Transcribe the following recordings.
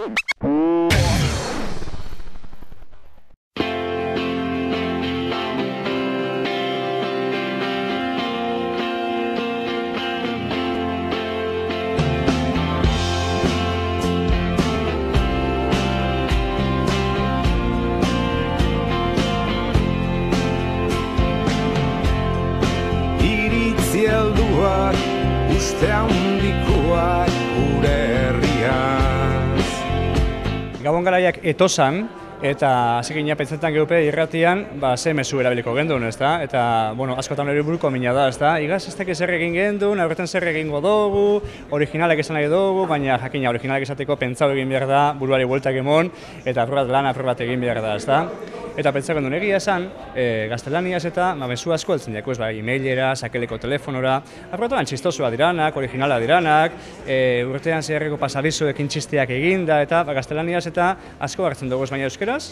Mm-hmm. Gabon garaiak etosan, eta hasi ginen pentsatzen geupe irratian, ba, ze mezu erabiliko gendun, ezta? Eta, bueno, askotan hori buruko mina da, ezta? Igaz, ez dakiz zer egin gendun, aurretan zer egingo dugu, originalak esan nahi dugu, baina jakina originalak esateko pentsau egin behar da, buruari bueltak emon, eta apur bat lan apur bat egin behar da, ezta? Eta pentsa gendun egia esan, e, gaztelaniaz eta ma, mezu asko heltzen jako, ez ba, e-mailera, sakeleko telefonora, apur bat txistosoa diranak, originala diranak, e, urtean zeharreko pasadizoekin txisteak eginda, eta ba, gaztelaniaz eta asko hartzen dugu baina euskeraz,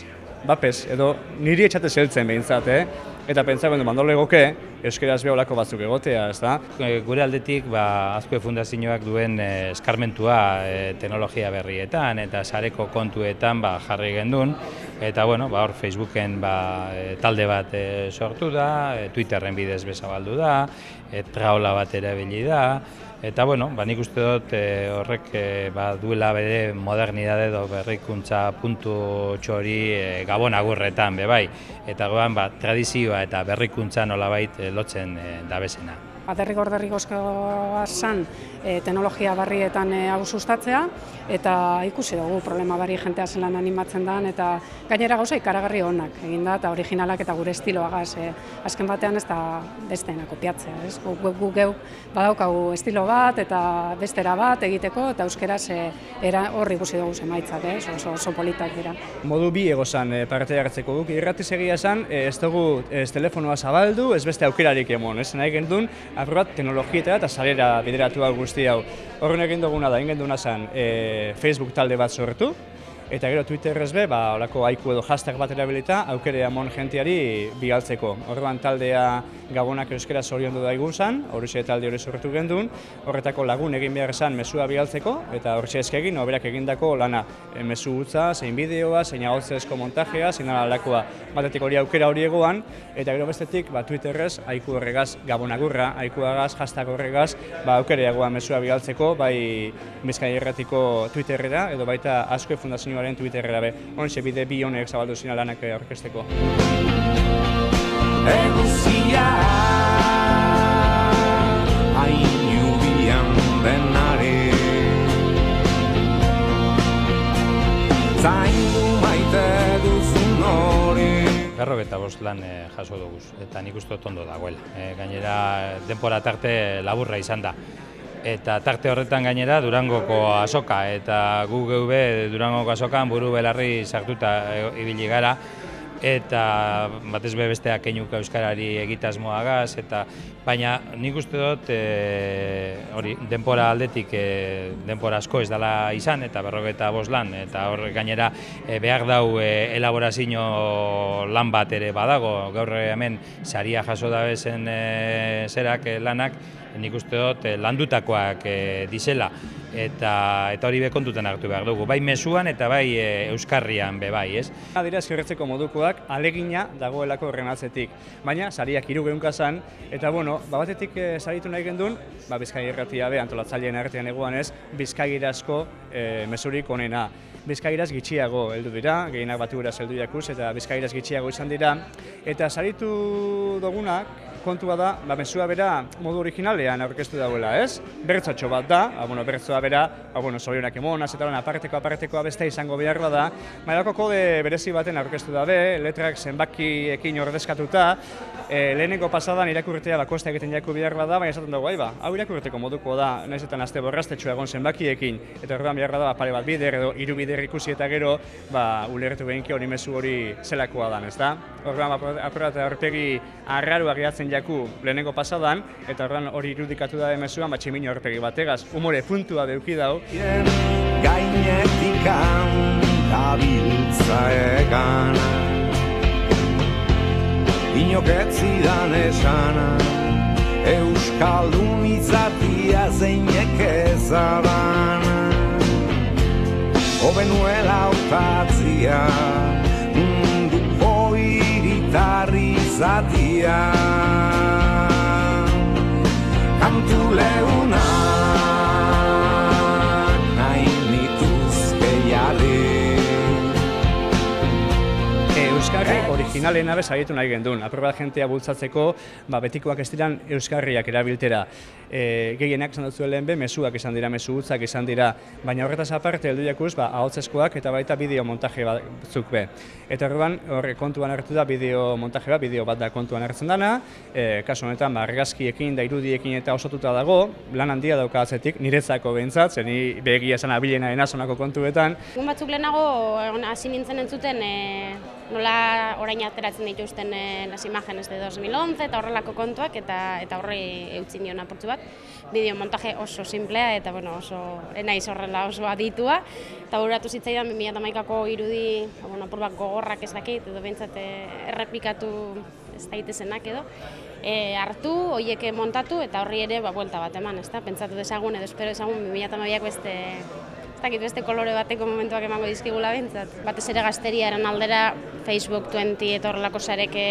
bapez, edo niri etxate zeltzen behintzat, eh? Eta pentsa gendu mandole egoke, euskeraz beholako batzuk egotea, ez da? E, Gure aldetik, ba, Azkue Fundazioak duen eh, eskarmentua eh, teknologia berrietan eta sareko kontuetan ba, jarri gendun. Eta, bueno, ba, hor Facebooken ba, eh, talde bat eh, sortu da, eh, Twitterren bidez bezabaldu da, e, traola bat erabili da, Eta bueno, ba, nik uste dut eh, horrek eh, ba, duela bere modernidade edo berrikuntza puntu txori eh, gabon agurretan be bai. Eta goan ba, tradizioa eta berrikuntza nolabait eh, lotzen eh, dabezena. Ba, derrigor derrigozkoa san e, teknologia barrietan e, hau sustatzea eta ikusi dugu problema bari jentea zelan animatzen dan eta gainera gauza ikaragarri onak egin da eta originalak eta gure estiloagaz e, azken batean ez da besteena kopiatzea, ez? Gu, gu, gu geu badaukagu estilo bat eta bestera bat egiteko eta euskeraz e, era hor ikusi dugu zemaitzak, ez? Oso, oso politak dira. Modu bi egozan e, parte hartzeko guk, irratiz egia esan, ez dugu ez telefonoa zabaldu, ez beste aukerarik emon, ez nahi gendun, apur bat teknologietara eta salera bideratu hau guzti hau. Horren egin duguna da, egin duguna zen e, Facebook talde bat sortu, eta gero Twitterrez be, ba, olako haiku edo hashtag bat erabilita, aukere amon jentiari bigaltzeko. Orduan taldea gabonak euskera zoriondu daigun zen, horixe talde hori sortu gendun, horretako lagun egin behar zen mesua bigaltzeko, eta horixe eskegin, oberak egindako lana e, mezu utza, zein bideoa, zein agotzezko montajea, zein alakoa batetik hori aukera hori egoan, eta gero bestetik ba, Twitterrez haiku horregaz gabonagurra, haiku agaz, hashtag horregaz, ba, aukere egoan mesua bigaltzeko, bai Bizkai erratiko Twitterrera, edo baita Azkue Fundazioaren Twitterrera be. Honxe bide bi honek zabaldu zina lanak aurkezteko. Eguzia hain jubian denare Zaindu maite duzun hori Berrogeta bost lan eh, jaso dugu, eta nik uste ondo dagoela. E, gainera, denpora tarte laburra izan da. Eta tarte horretan gainera Durangoko azoka, eta gu geube Durangoko azokan buru belarri sartuta e, ibili gara, eta batez be besteak keinuka euskarari egitasmoagaz eta baina nik uste dut e, hori denpora aldetik e, denpora asko ez dela izan eta berrogeta bost lan eta hor gainera e, behar dau e, elaborazio lan bat ere badago. Gaur hemen saria jaso da bezen e, zerak lanak nik uste dut e, landutakoak e, dizela eta eta hori be kontutan hartu behar dugu bai mezuan eta bai e, euskarrian be bai ez Adira eskerretzeko modukoak alegina dagoelako horren atzetik. Baina, sariak hiru gehunka zan, eta bueno, ba batetik e, saritu nahi gendun, ba Bizkai erratia be, antolatzaileen artean egoan ez, Bizkaigirazko e, mezurik onena. Bizkairaz gitxiago heldu dira, gehienak zeldu jakuz, eta Bizkairaz gitxiago izan dira. Eta saritu dugunak, kontua da, ba, mesua bera modu originalean aurkeztu dauela, ez? Bertzatxo bat da, ba, bueno, bertzoa bera, ba, bueno, zorionak emonaz, eta aparteko apartekoa beste izango behar da, mailako kode berezi baten aurkeztu dabe, letrak zenbakiekin ordezkatuta, e, lehenengo pasadan irakurtea bakosta egiten jaku behar da, baina esaten dugu, ba, hau irakurteko moduko da, nahiz eta nazte borrastetxu egon zenbakiekin, eta orduan behar da, ba, pare bat bider edo hiru bider ikusi eta gero, ba, ulertu behinki hori mezu hori zelakoa dan, ez da? Orduan, apurat aurpegi arraru agiatzen jaku lehenengo pasadan, eta orduan hori irudikatu da mezuan, ba, tximino aurpegi bategaz, umore puntua deuki dau, Gainetik dabiltza egan. Inok ez zidan esana Euskaldun izatia zeinek ezaban Obenuela utatzia Munduko iritarri zatia. Kantu leuna Euskarri originalena bez aietu nahi gendun. Aprobat jentea bultzatzeko, ba, betikoak ez diran Euskarriak erabiltera. E, gehienak esan dut lehen be, mesuak izan dira, mesu hutzak izan dira, baina horretaz aparte heldu jakuz, ba, ahotzeskoak eta baita bideo montaje batzuk be. Eta horrean, horre kontuan hartu da bideo montaje bat, bideo bat da kontuan hartzen dana, e, kasu honetan, ba, argazkiekin da irudiekin eta osatuta dago, lan handia dauka atzetik, niretzako behintzat, zen begia esan abilena enazonako kontuetan. Egun batzuk lehenago hasi nintzen entzuten e, nola orain ateratzen dituzten e, las imágenes de 2011 eta horrelako kontuak eta eta horri eutzi nion apurtzu bat. Bideo montaje oso simplea eta bueno, oso enaiz horrela oso aditua. Eta buratu zitzaidan 2011ko irudi, bueno, apur bat gogorrak ez dakit edo behintzat e, errepikatu ez daitezenak edo. E, hartu, hoiek montatu eta horri ere ba, buelta bat eman, ezta? Pentsatu dezagun edo espero dezagun 2012ko beste dakit beste kolore bateko momentuak emango dizkigula bintzat. Batez ere gazteriaren aldera Facebook 20 eta horrelako sareke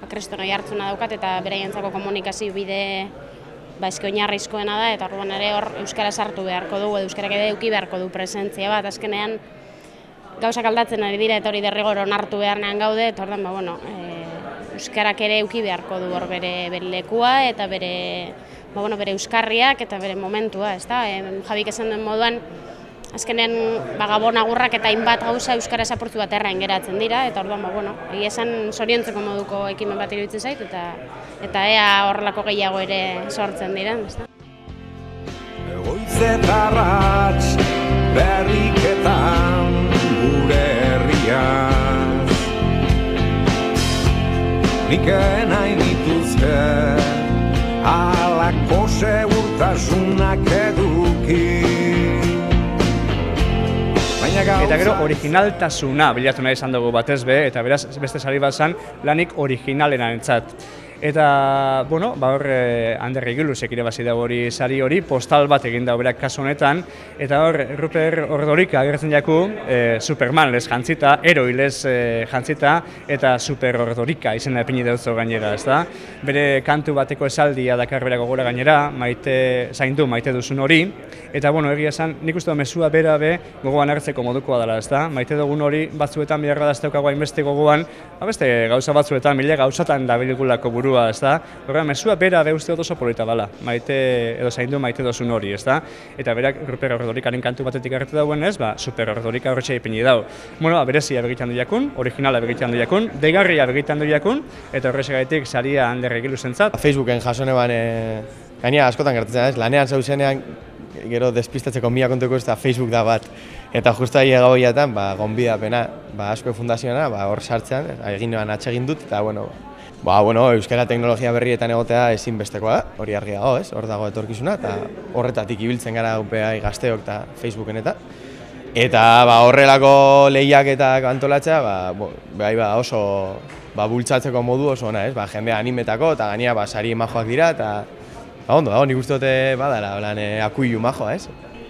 ba, krestonoi hartzuna daukat eta beraientzako komunikazio bide ba, eski oinarrizkoena da eta orduan ere hor euskara sartu beharko dugu edo euskarak ere eduki beharko du presentzia bat azkenean gauzak aldatzen ari dira eta hori derrigor onartu beharnean gaude eta orduan ba, bueno, e, euskarak ere eduki beharko du hor bere, bere lekua eta bere ba, bueno, bere euskarriak eta bere momentua, ezta? E, Jabik esan duen moduan azkenen ba, gabon agurrak eta hainbat gauza euskara apurtu bat errain geratzen dira, eta orduan, ba, bueno, egia esan zoriontzeko moduko ekimen bat iruditzen zait, eta eta ea horrelako gehiago ere sortzen diren, ezta? Goizetarratx berriketan gure herriaz Nik nahi nituzke alako segurtasunak eduki Eta gero originaltasuna bilatu nahi izan dugu batez be, eta beraz beste sari bat zan lanik originalena entzat. Eta, bueno, ba hor, eh, Ander Igilusek irabazi dago hori sari hori, postal bat egin da berak kasu honetan, eta hor, Ruper Ordorika agertzen jaku, eh, Superman les jantzita, heroi les eh, jantzita, eta Super Ordorika izena epini dautzo gainera, ez da? Bere kantu bateko esaldia dakar bera gogora gainera, maite, zaindu maite duzun hori, eta, bueno, egia esan, nik uste mesua bera be gogoan hartzeko modukoa dela, ez da? Maite dugun hori batzuetan biharra da ez daukagu hainbeste gogoan, ba beste gauza batzuetan, mila gauzatan da bilgulako burua, ez da? Horrela, mesua bera be uste oso polita dela, maite, edo zaindu maite duzun hori, ez da? Eta berak Ruper Ordorikaren kantu batetik hartu dauen ez, ba, Super Ordorika horretxe ipini dau. Bueno, ba, berezia begitan du jakun, originala begitan du jakun, degarria begitan du jakun, eta horrexegaitik saria handerre giluzentzat. Facebooken jaso neban, e, gaina askotan gertatzen ez? Lanean zauzenean, gero despistatzeko mila kontuko ez da Facebook da bat. Eta justu ahi egaboiatan, ba, gonbidapena, ba, asko fundazioana, ba, hor sartzean, egin neban atsegin dut, eta, bueno, Ba, bueno, euskara teknologia berrietan egotea ezinbestekoa da, hori argi dago, ez? Hor dago etorkizuna eta horretatik ibiltzen gara UPA gazteok eta Facebooken eta. Eta ba, horrelako lehiaketak antolatzea, ba, bai, ba, oso ba, bultzatzeko modu oso ona, ez? Ba, jendea animetako eta gainera ba, sari majoak dira eta ba, ondo dago, nik uste dute badala, lan, e, akuilu majoa, ez?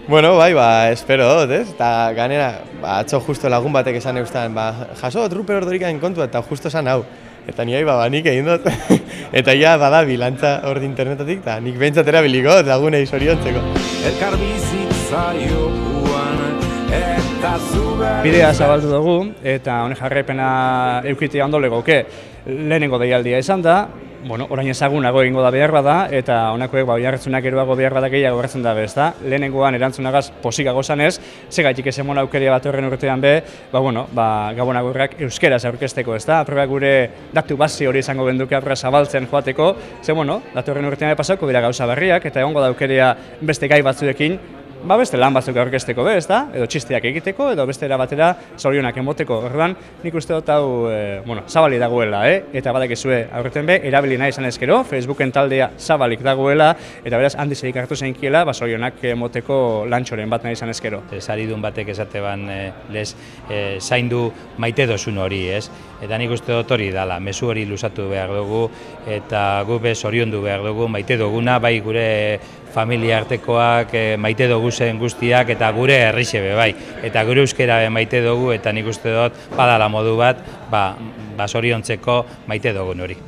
Bueno, bai, ba, espero dut, ez? Eta ganera, ba, atzo justo lagun batek esan eustan, ba, jaso dut Ruper Ordorikaen kontua eta justo esan hau. Eta ni ba, nik egin dut. eta ja, bada, bilantza hor di internetatik, eta nik behintzat erabiliko, dut lagunei zoriontzeko. Elkar bizitza jokuan eta zure Bidea zabaldu dugu, eta honek jarraipena eukitea ondo legoke. Lehenengo deialdia izan da, bueno, orain ezagunago egingo da behar bada, eta honakoek ba, oinarritzunak eroago behar bada gehiago gertzen da ez da. Lehenengoan erantzunagaz posikago zanez, segaitik ez emona aukeria bat horren urtean be, ba, bueno, ba, gabonagurrak euskeraz aurkezteko ez da. Gure datu basi hori izango benduke aurra zabaltzen joateko, ze, bueno, datu horren urtean pasako dira gauza berriak, eta egongo da aukeria beste gai batzuekin ba beste lan batzuk aurkezteko be, ezta? Edo txisteak egiteko edo beste era batera zorionak emoteko. Orduan, nik uste dut hau, e, bueno, zabali dagoela, eh? Eta badakizue aurreten be, erabili nahi izan ezkero, Facebooken taldea zabalik dagoela eta beraz handi zeik hartu zeinkiela, ba zorionak emoteko lantxoren bat nahi izan ezkero. Saridun batek esate ban e, les e, zaindu maite dozun hori, ez? Eta nik uste dut hori dala, mezu hori lusatu behar dugu eta gu be zoriondu behar dugu maite duguna, bai gure familia artekoak e, maite dugu gauzen guztiak eta gure herrixe be bai. Eta gure euskera maite dugu eta nik uste dut badala modu bat, ba, ba soriontzeko maite dugun hori.